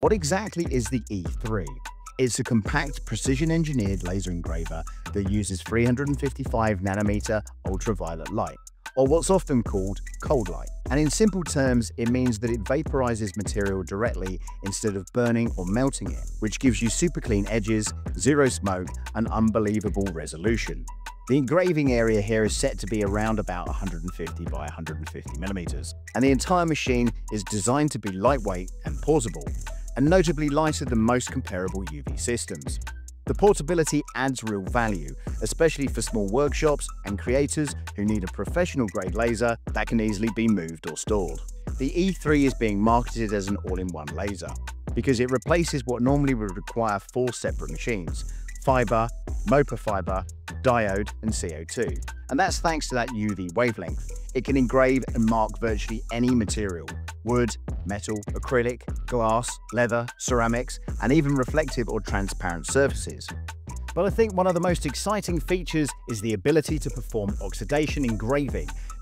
What exactly is the E3? It's a compact, precision-engineered laser engraver that uses 355 nanometer ultraviolet light, or what's often called cold light. And in simple terms, it means that it vaporizes material directly instead of burning or melting it, which gives you super clean edges, zero smoke, and unbelievable resolution. The engraving area here is set to be around about 150 by 150 millimeters, and the entire machine is designed to be lightweight and portable, and notably lighter than most comparable UV systems. The portability adds real value, especially for small workshops and creators who need a professional grade laser that can easily be moved or stored. The E3 is being marketed as an all-in-one laser because it replaces what normally would require four separate machines, fiber, MOPA fiber, diode, and CO2. And that's thanks to that UV wavelength. It can engrave and mark virtually any material, wood, metal, acrylic, glass, leather, ceramics, and even reflective or transparent surfaces. But I think one of the most exciting features is the ability to perform oxidation engraving